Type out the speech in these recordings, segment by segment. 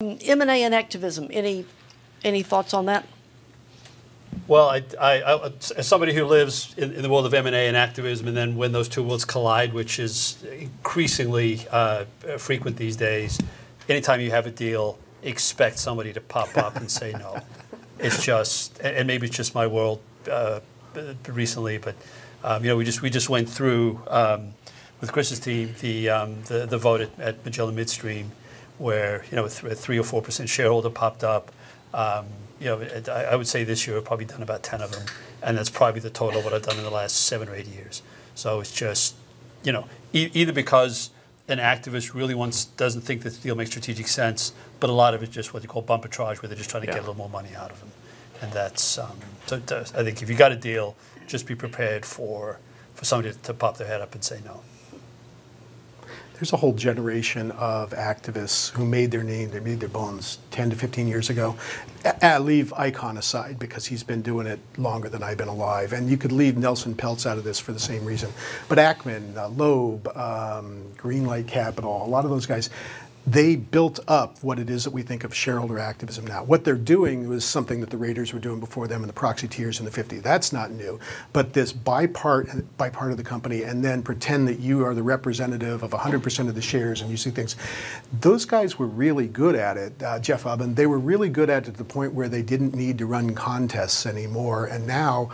M&A and activism, any, any thoughts on that? Well, I, I, I, as somebody who lives in, in, the world of M&A and activism, and then when those two worlds collide, which is increasingly uh, frequent these days, anytime you have a deal, expect somebody to pop up and say no. It's just, and maybe it's just my world uh, recently, but um, you know, we just we just went through um, with Chris's team the, um, the the vote at, at, Magellan Midstream, where you know a, three or four percent shareholder popped up. Um, you know, I, I, would say this year I've probably done about ten of them, and that's probably the total of what I've done in the last seven or eight years. So it's just, you know, e- either because an activist really wants doesn't think that the deal makes strategic sense, but a lot of it's just what they call bumpitrage, where they're just trying to yeah. get a little more money out of them, and that's um, so I think if you got a deal, just be prepared for for somebody to pop their head up and say no there's a whole generation of activists who made their name, they made their bones 10 to 15 years ago. I leave Icahn aside because he's been doing it longer than I've been alive. And you could leave Nelson Peltz out of this for the same reason. But Ackman, uh, Loeb, um, Greenlight Capital, a lot of those guys, they built up what it is that we think of shareholder activism now. What they're doing was something that the Raiders were doing before them and the proxy tiers in the 50s. That's not new. But this buy part, buy part of the company and then pretend that you are the representative of 100% of the shares and you see things. Those guys were really good at it, uh, Jeff Ubben. They were really good at it to the point where they didn't need to run contests anymore. And now,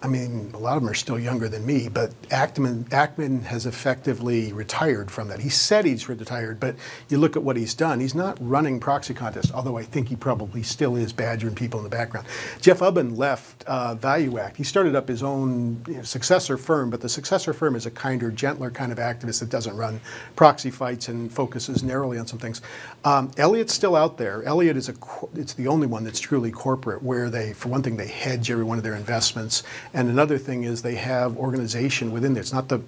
I mean, a lot of them are still younger than me, but Ackman, Ackman has effectively retired from that. He said he's retired, but you look at what he's done. He's not running proxy contests, although I think he probably still is badgering people in the background. Jeff Ubben left uh, ValueAct. He started up his own you know, successor firm, but the successor firm is a kinder, gentler kind of activist that doesn't run proxy fights and focuses narrowly on some things. Um, Elliott's still out there. Elliott is a, it's the only one that's truly corporate, where they, for one thing, they hedge every one of their investments and another thing is they have organization within there. It's not the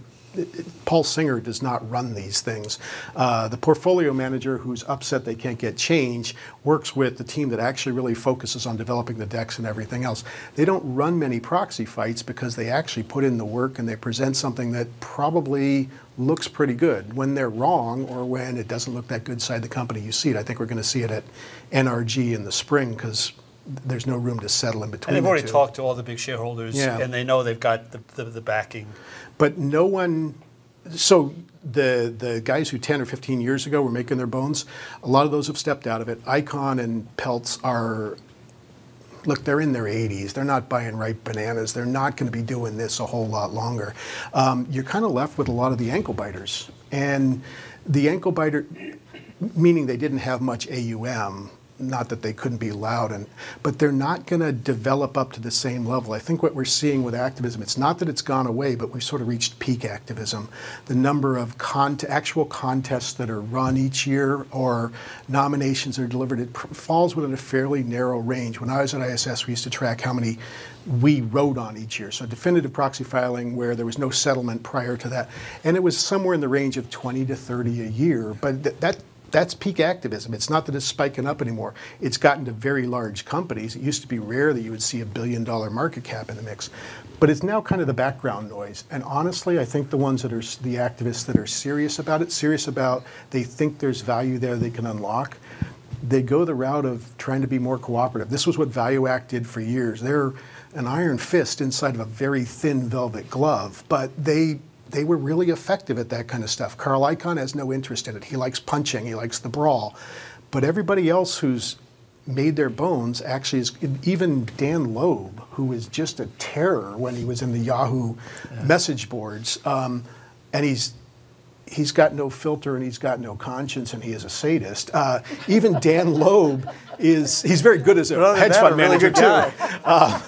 Paul Singer does not run these things. Uh, the portfolio manager, who's upset they can't get change, works with the team that actually really focuses on developing the decks and everything else. They don't run many proxy fights because they actually put in the work and they present something that probably looks pretty good. When they're wrong or when it doesn't look that good inside the company, you see it. I think we're going to see it at NRG in the spring because there's no room to settle in between. And they've already two. talked to all the big shareholders, yeah. and they know they've got the, the, the, backing. But no one. So the the guys who 10 or 15 years ago were making their bones, a lot of those have stepped out of it. Icahn and Peltz are. Look, they're in their 80s. They're not buying ripe bananas. They're not going to be doing this a whole lot longer. Um, you're kind of left with a lot of the ankle biters. And the ankle biter, meaning they didn't have much AUM, not that they couldn't be loud, and but they're not going to develop up to the same level. I think what we're seeing with activism, it's not that it's gone away, but we've sort of reached peak activism. The number of con- actual contests that are run each year or nominations are delivered, it falls within a fairly narrow range. When I was at ISS, we used to track how many we wrote on each year. So definitive proxy filing where there was no settlement prior to that. And it was somewhere in the range of 20 to 30 a year. But th- that that's peak activism. It's not that it's spiking up anymore. It's gotten to very large companies. It used to be rare that you would see a billion dollar market cap in the mix. But it's now kind of the background noise. And honestly, I think the ones that are the activists that are serious about it, serious about they think there's value there they can unlock, they go the route of trying to be more cooperative. This was what ValueAct did for years. They're an iron fist inside of a very thin velvet glove, but they they were really effective at that kind of stuff. Carl Icahn has no interest in it. He likes punching, he likes the brawl. But everybody else who's made their bones actually is even Dan Loeb, who is just a terror when he was in the Yahoo yeah. message boards, um, and he's he's got no filter and he's got no conscience and he is a sadist. Uh, even Dan Loeb is he's very good as a hedge fund manager too. Uh,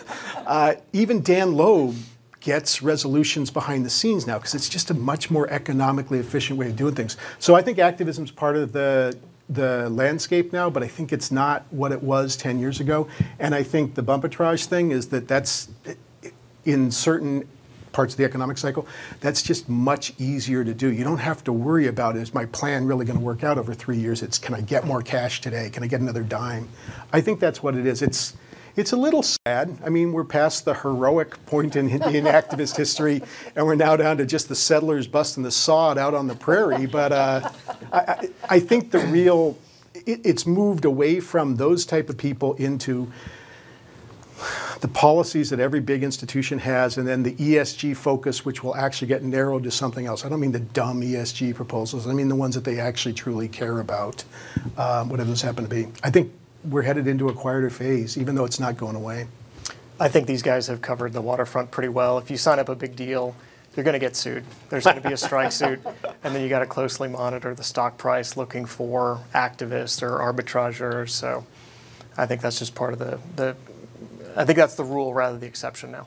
uh, even Dan Loeb gets resolutions behind the scenes now because it's just a much more economically efficient way of doing things. So I think activism is part of the the landscape now, but I think it's not what it was 10 years ago. And I think the bumpitrage thing is that that's in certain parts of the economic cycle, that's just much easier to do. You don't have to worry about is my plan really going to work out over three years? It's can I get more cash today? Can I get another dime? I think that's what it is. It's it's a little sad. I mean, we're past the heroic point in, in activist history, and we're now down to just the settlers busting the sod out on the prairie. But uh, I, I think the real it, it's moved away from those type of people into the policies that every big institution has, and then the ESG focus, which will actually get narrowed to something else. I don't mean the dumb ESG proposals. I mean the ones that they actually truly care about, um, whatever those happen to be. I think we're headed into a quieter phase, even though it's not going away. I think these guys have covered the waterfront pretty well. If you sign up a big deal, you're going to get sued. There's going to be a strike suit, and then you got to closely monitor the stock price, looking for activists or arbitrageurs. So, I think that's just part of the the. I think that's the rule rather than the exception now.